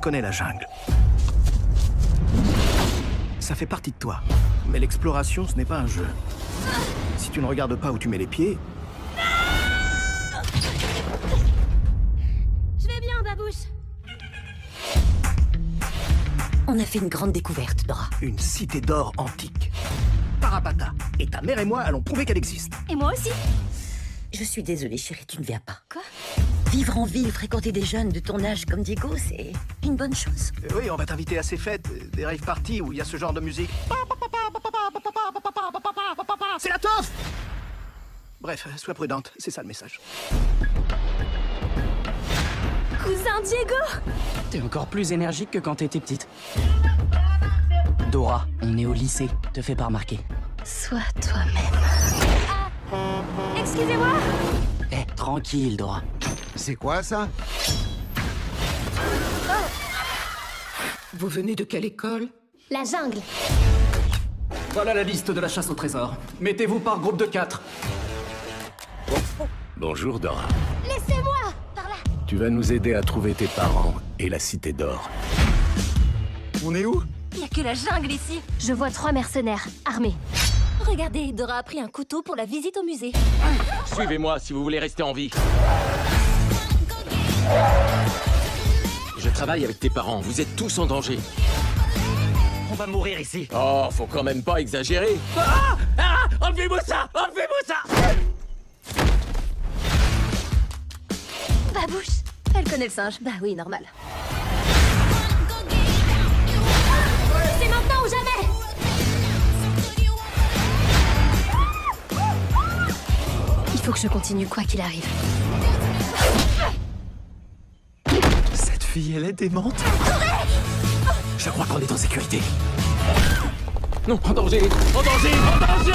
connais la jungle. Ça fait partie de toi. Mais l'exploration, ce n'est pas un jeu. Si tu ne regardes pas où tu mets les pieds, Je vais bien, Babouche. On a fait une grande découverte, Dora. une cité d'or antique. Parapata. Et ta mère et moi allons prouver qu'elle existe. Et moi aussi. Je suis désolée, chérie, tu ne viens pas. Quoi? Vivre en ville, fréquenter des jeunes de ton âge comme Diego, c'est une bonne chose. Euh, oui, on va t'inviter à ces fêtes, euh, des rave parties où il y a ce genre de musique. C'est la toffe Bref, sois prudente, c'est ça le message. Cousin Diego T'es encore plus énergique que quand t'étais petite. Dora, on est au lycée, te fais pas remarquer. Sois toi-même. Excusez-moi Eh, tranquille, Dora. C'est quoi ça Vous venez de quelle école La jungle. Voilà la liste de la chasse au trésor. Mettez-vous par groupe de 4. Bonjour Dora. Laissez-moi Par là Tu vas nous aider à trouver tes parents et la cité d'or. On est où Il y a que la jungle ici. Je vois trois mercenaires, armés. Regardez, Dora a pris un couteau pour la visite au musée. Suivez-moi si vous voulez rester en vie. Je travaille avec tes parents, vous êtes tous en danger. On va mourir ici. Oh, faut quand même pas exagérer. Ah Ah Enlevez-moi ça Enlevez-moi ça Babouche Elle connaît le singe. Bah oui, normal. Faut que je continue quoi qu'il arrive. Cette fille, elle est démente. Je crois qu'on est en sécurité. Non, en danger En danger En danger